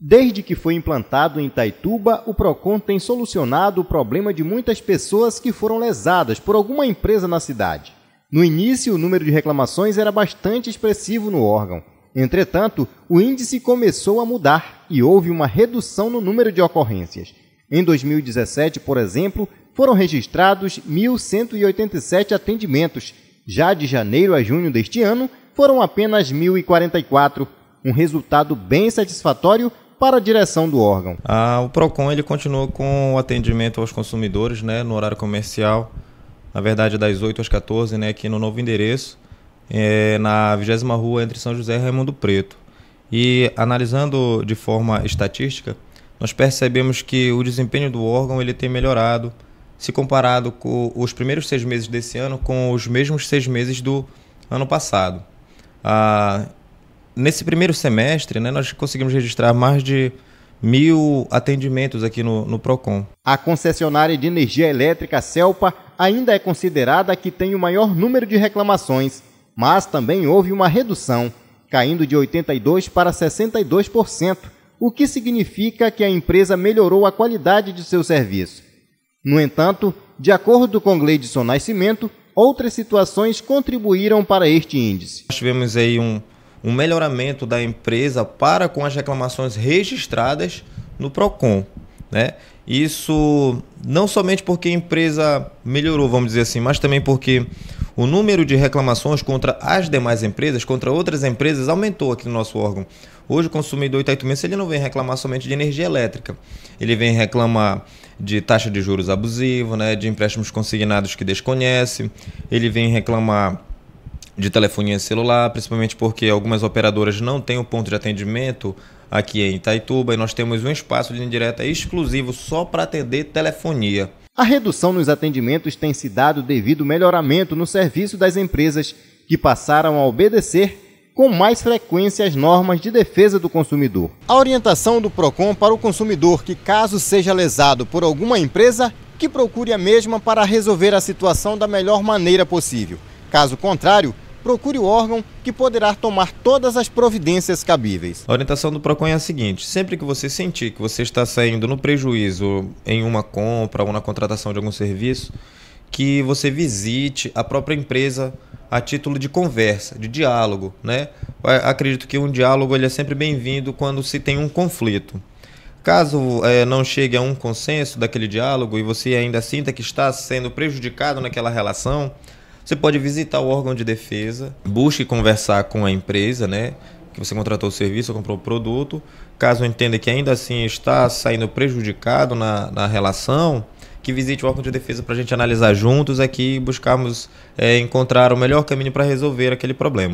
Desde que foi implantado em Itaituba, o PROCON tem solucionado o problema de muitas pessoas que foram lesadas por alguma empresa na cidade. No início, o número de reclamações era bastante expressivo no órgão. Entretanto, o índice começou a mudar e houve uma redução no número de ocorrências. Em 2017, por exemplo, foram registrados 1.187 atendimentos. Já de janeiro a junho deste ano, foram apenas 1.044, um resultado bem satisfatório para a direção do órgão. Ah, o PROCON ele continua com o atendimento aos consumidores né, no horário comercial, na verdade das 8 às 14, né, aqui no novo endereço, é, na 20 rua entre São José e Raimundo Preto. E analisando de forma estatística, nós percebemos que o desempenho do órgão ele tem melhorado se comparado com os primeiros seis meses desse ano com os mesmos seis meses do ano passado. Ah, nesse primeiro semestre, né, nós conseguimos registrar mais de mil atendimentos aqui no, no PROCON. A concessionária de energia elétrica Celpa ainda é considerada a que tem o maior número de reclamações, mas também houve uma redução, caindo de 82% para 62%, o que significa que a empresa melhorou a qualidade de seu serviço. No entanto, de acordo com Gleidson Nascimento, outras situações contribuíram para este índice. Nós tivemos aí um, um melhoramento da empresa para com as reclamações registradas no PROCON. Né? Isso não somente porque a empresa melhorou, vamos dizer assim, mas também porque o número de reclamações contra as demais empresas, contra outras empresas, aumentou aqui no nosso órgão. Hoje o consumidor itaitumense ele não vem reclamar somente de energia elétrica, ele vem reclamar de taxa de juros abusivo, né, de empréstimos consignados que desconhece, ele vem reclamar de telefonia celular, principalmente porque algumas operadoras não têm o ponto de atendimento aqui em Itaituba e nós temos um espaço de indireta exclusivo só para atender telefonia. A redução nos atendimentos tem se dado devido ao melhoramento no serviço das empresas que passaram a obedecer com mais frequência as normas de defesa do consumidor. A orientação do PROCON para o consumidor que, caso seja lesado por alguma empresa, que procure a mesma para resolver a situação da melhor maneira possível. Caso contrário, procure o órgão que poderá tomar todas as providências cabíveis. A orientação do PROCON é a seguinte: sempre que você sentir que você está saindo no prejuízo em uma compra ou na contratação de algum serviço, que você visite a própria empresa a título de conversa, de diálogo, né? Acredito que um diálogo ele é sempre bem-vindo quando se tem um conflito. Caso é, não chegue a um consenso daquele diálogo e você ainda sinta que está sendo prejudicado naquela relação, você pode visitar o órgão de defesa, busque conversar com a empresa, né? Que você contratou o serviço ou comprou o produto. Caso entenda que ainda assim está saindo prejudicado na, na relação, que visite o órgão de defesa para a gente analisar juntos aqui e buscarmos é, encontrar o melhor caminho para resolver aquele problema.